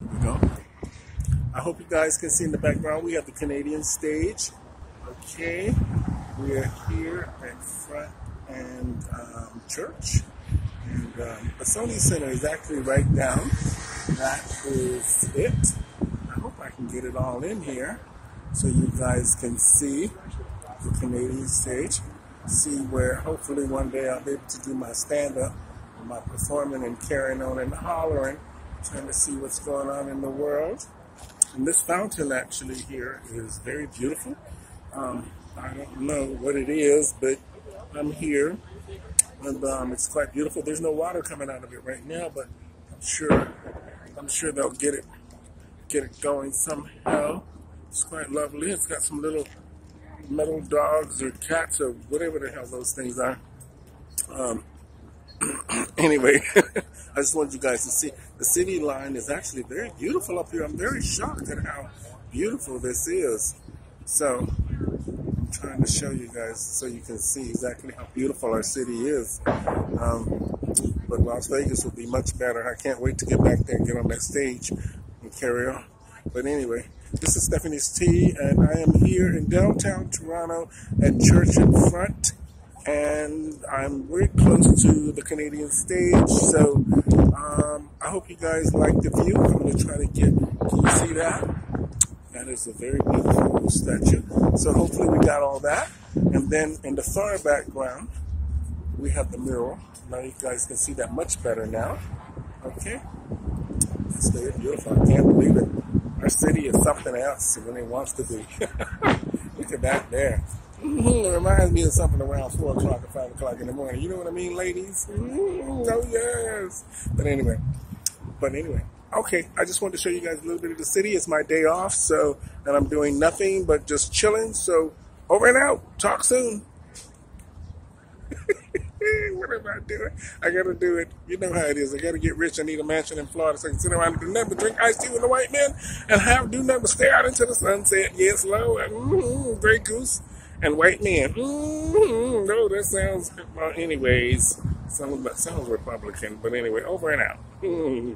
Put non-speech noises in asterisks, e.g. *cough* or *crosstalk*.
We go. I hope you guys can see in the background we have the Canadian stage. Okay, we are here at Front and um, Church, and um, the Sony Center is actually right down. That is it. I hope I can get it all in here so you guys can see the Canadian stage. See where hopefully one day I'll be able to do my stand up, my performing and carrying on and hollering, trying to see what's going on in the world. And this fountain actually here is very beautiful. Um, I don't know what it is, but I'm here and um, it's quite beautiful. There's no water coming out of it right now, but I'm sure I'm sure they'll get it get it going somehow. It's quite lovely. It's got some little metal dogs or cats or whatever the hell those things are. Um, anyway, *laughs* I just wanted you guys to see the city line is actually very beautiful up here. I'm very shocked at how beautiful this is. So I'm trying to show you guys so you can see exactly how beautiful our city is. Um, but Las Vegas will be much better. I can't wait to get back there and get on that stage and carry on. But anyway, this is Stephanie's Tea, and I am here in downtown Toronto at Church in Front, and I'm very close to the Canadian stage. So um, I hope you guys like the view. I'm going to try to get. Can you see that? That is a very beautiful statue. So hopefully we got all that, and then in the far background we have the mural. Now you guys can see that much better now. Okay, that's very beautiful. I can't believe it. Our city is something else when it wants to be. *laughs* Look at that there. Mm-hmm. It reminds me of something around 4 o'clock or 5 o'clock in the morning. You know what I mean, ladies? Mm-hmm. Oh, yes. But anyway, but anyway. Okay, I just wanted to show you guys a little bit of the city. It's my day off, so, and I'm doing nothing but just chilling. So, over and out. Talk soon. *laughs* what am I doing? I gotta do it. You know how it is. I gotta get rich. I need a mansion in Florida so I can sit around and do nothing but drink iced tea with the white men and have do nothing but stare out into the sunset. Yes, Lord. Mm-hmm. Grey goose and white men. Mm-hmm. No, that sounds, well, anyways, sounds, sounds Republican. But anyway, over and out. Mm-hmm.